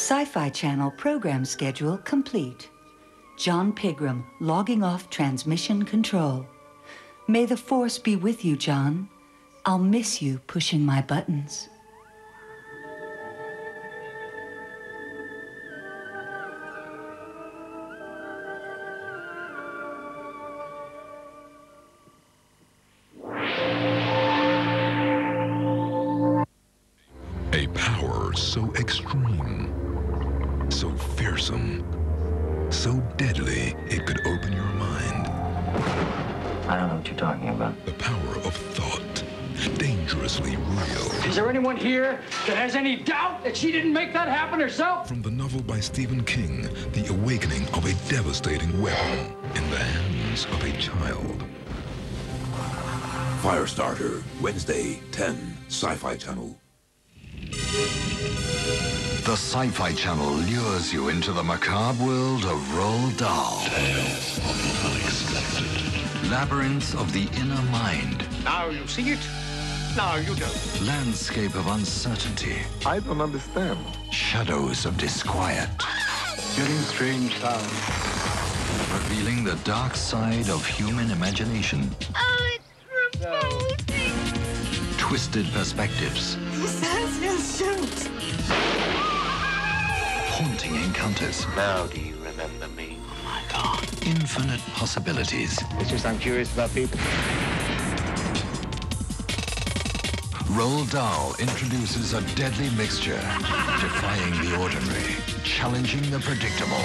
Sci-Fi Channel program schedule complete. Jon Pigram logging off transmission control. May the force be with you, Jon. I'll miss you pushing my buttons. So fearsome, so deadly it could open your mind. I don't know what you're talking about. The power of thought, dangerously real. Is there anyone here that has any doubt that she didn't make that happen herself? From the novel by Stephen King, The Awakening of a Devastating Weapon in the Hands of a Child. Firestarter, Wednesday, 10, Sci-Fi Channel. The Sci-Fi Channel lures you into the macabre world of Roald Dahl. Tales of the unexpected. Labyrinth of the inner mind. Now you see it, now you don't. Landscape of uncertainty. I don't understand. Shadows of disquiet. Getting strange sounds. Revealing the dark side of human imagination. Oh, it's revolting. Twisted perspectives. He says he'll shoot. Haunting encounters. Now do you remember me? Oh my God. Infinite possibilities. It's just I'm curious about people. Roald Dahl introduces a deadly mixture, defying the ordinary, challenging the predictable.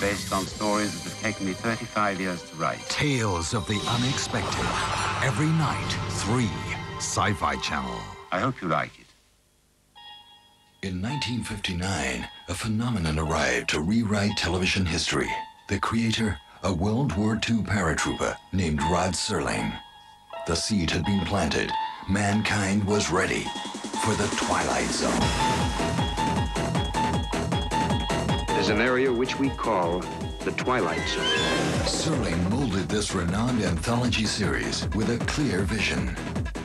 Based on stories that have taken me 35 years to write. Tales of the unexpected. Every night, 3. Sci-Fi Channel. I hope you like it. In 1959, a phenomenon arrived to rewrite television history. The creator, a World War II paratrooper named Rod Serling. The seed had been planted. Mankind was ready for the Twilight Zone. There's an area which we call the Twilight Zone. Serling molded this renowned anthology series with a clear vision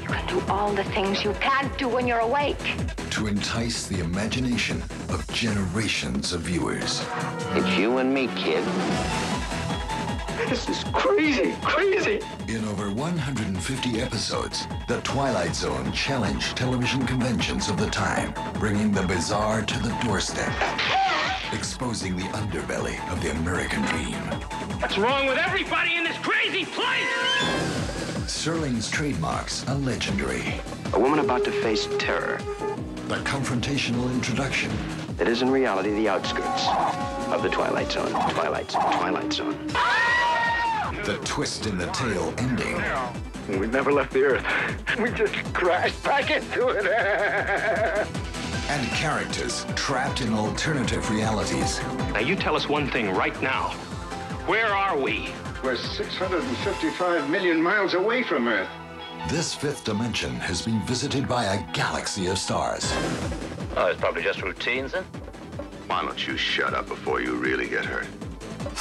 You can do all the things you can't do when you're awake. To entice the imagination of generations of viewers. It's you and me, kid. This is crazy, crazy. In over 150 episodes, The Twilight Zone challenged television conventions of the time, bringing the bizarre to the doorstep, exposing the underbelly of the American dream. What's wrong with everybody in this crazy place? Serling's trademarks are legendary. A woman about to face terror. The confrontational introduction, It is in reality the outskirts of the Twilight Zone. Twilight Zone. Twilight Zone. the twist in the tale ending, We never left the Earth. We just crashed back into it. and characters trapped in alternative realities. Now you tell us one thing right now. Where are we? We're 655 million miles away from Earth. This fifth dimension has been visited by a galaxy of stars. Oh, it's probably just routine, then. Why don't you shut up before you really get hurt?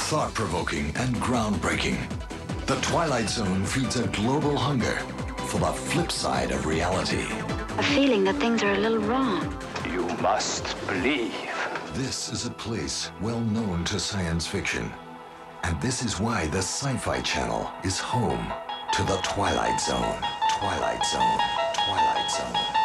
Thought provoking and groundbreaking. The Twilight Zone feeds a global hunger for the flip side of reality. A feeling that things are a little wrong. You must believe. This is a place well known to science fiction. And this is why the Sci Fi Channel is home to the Twilight Zone, Twilight Zone.